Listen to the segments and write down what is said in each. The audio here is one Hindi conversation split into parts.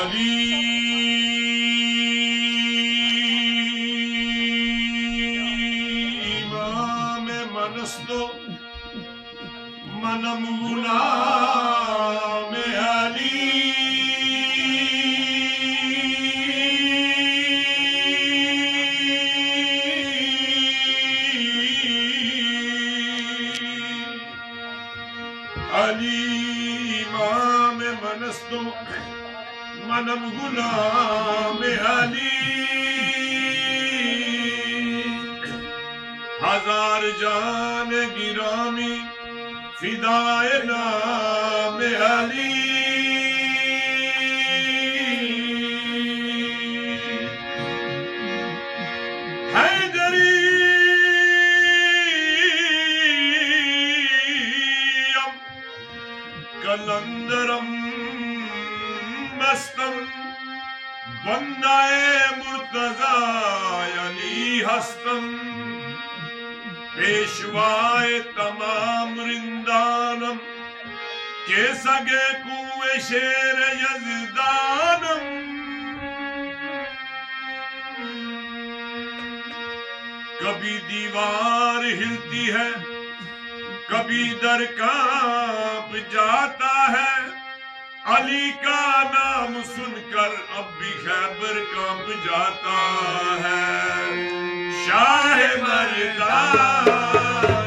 Ali. জানম গুলামে আলী হাজার জান গিরামি ফিদায় নামে আলী पेशवाए तमाम रिंदानम के सगे कुए शेर यजदानम। कभी दीवार हिलती है, कभी दर काँप जाता है। अली का नाम सुनकर अब भी खैबर काँप जाता है। शाह मर्दाने।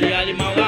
É ali, animal.